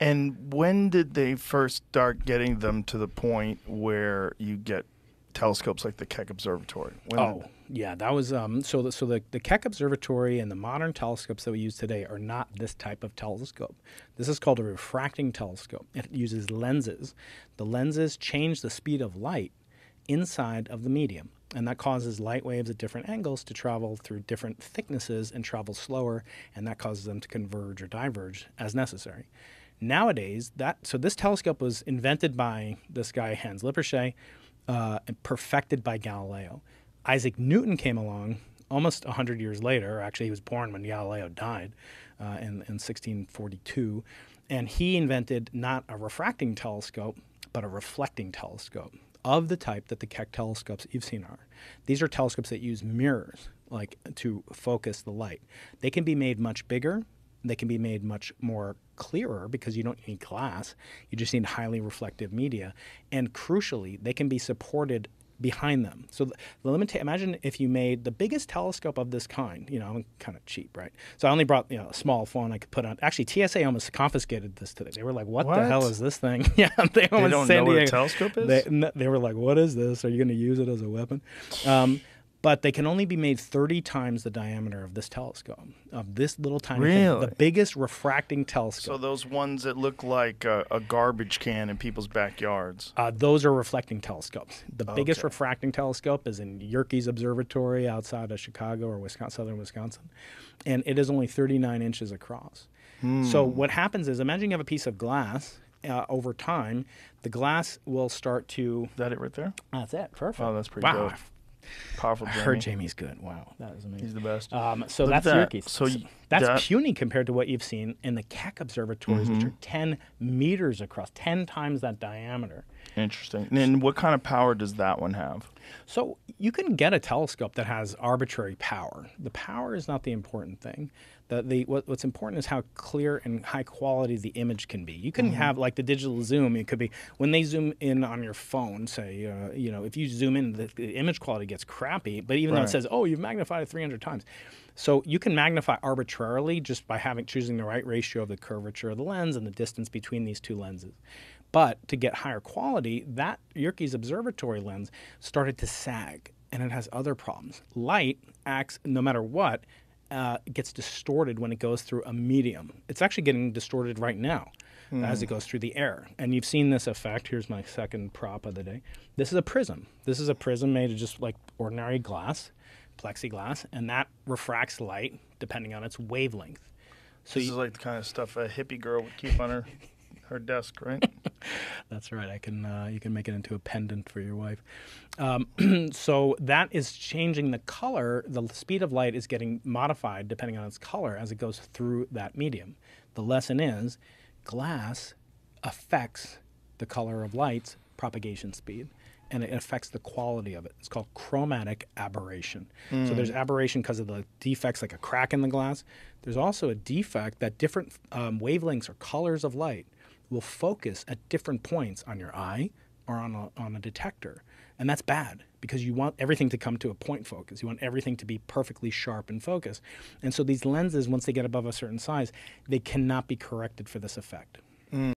And when did they first start getting them to the point where you get telescopes like the Keck Observatory? When Oh, yeah, that was um. So the so the the Keck Observatory and the modern telescopes that we use today are not this type of telescope. This is called a refracting telescope. It uses lenses. The lenses change the speed of light inside of the medium, and that causes light waves at different angles to travel through different thicknesses and travel slower, and that causes them to converge or diverge as necessary. Nowadays, that so this telescope was invented by this guy Hans Lippershey, uh, and perfected by Galileo. Isaac Newton came along almost 100 years later. Actually, he was born when Galileo died uh, in, in 1642. And he invented not a refracting telescope, but a reflecting telescope of the type that the Keck telescopes you've seen are. These are telescopes that use mirrors, like to focus the light. They can be made much bigger. They can be made much more clearer because you don't need glass. You just need highly reflective media. And crucially, they can be supported behind them. So the, the limit. Imagine if you made the biggest telescope of this kind. You know, I'm kind of cheap, right? So I only brought you know a small phone I could put on. Actually, TSA almost confiscated this today. They were like, "What, the hell is this thing?" yeah, they, They don't know what a telescope is? They, they were like, "What is this? Are you going to use it as a weapon?" Um, but they can only be made 30 times the diameter of this telescope, of this little tiny thing, Really? the biggest refracting telescope. So those ones that look like a, a garbage can in people's backyards. Uh, those are reflecting telescopes. The biggest refracting telescope is in Yerkes Observatory outside of Chicago or Wisconsin, southern Wisconsin, and it is only 39 inches across. So Hmm. what happens is, imagine you have a piece of glass. Uh, over time, the glass will start to. Is that it right there? That's it. Perfect. Oh, that's pretty wow. dope. Powerful I heard Jamie's good. Wow, that is amazing. He's the best. Um, so Look that's that. Yerkes. So So y- that's that- puny compared to what you've seen in the Keck observatories, which Mm-hmm. are 10 meters across, 10 times that diameter. Interesting. And then what kind of power does that one have? So you can get a telescope that has arbitrary power. The power is not the important thing. The, the, what, what's important is how clear and high quality the image can be. You can have like the digital zoom. It could be when they zoom in on your phone. Say, uh, you know, if you zoom in, the, the image quality gets crappy. But even though it says, "Oh, you've magnified it 300 times," so you can magnify arbitrarily just by having choosing the right ratio of the curvature of the lens and the distance between these two lenses. But to get higher quality, that Yerkes Observatory lens started to sag, and it has other problems. Light acts no matter what. Uh, gets distorted when it goes through a medium. It's actually getting distorted right now as it goes through the air. And you've seen this effect. Here's my second prop of the day. This is a prism. This is a prism made of just like ordinary glass, plexiglass, and that refracts light depending on its wavelength. So This you, is like the kind of stuff a hippie girl would keep on her her desk, right? That's right. I can uh, you can make it into a pendant for your wife. Um, so that is changing the color. The speed of light is getting modified depending on its color as it goes through that medium. The lesson is, glass affects the color of light's propagation speed. And it affects the quality of it. It's called chromatic aberration. So there's aberration because of the defects, like a crack in the glass. There's also a defect that different um, wavelengths or colors of light will focus at different points on your eye or on a, on a detector. And that's bad because you want everything to come to a point focus. You want everything to be perfectly sharp and focused. And so these lenses, once they get above a certain size, they cannot be corrected for this effect. Mm.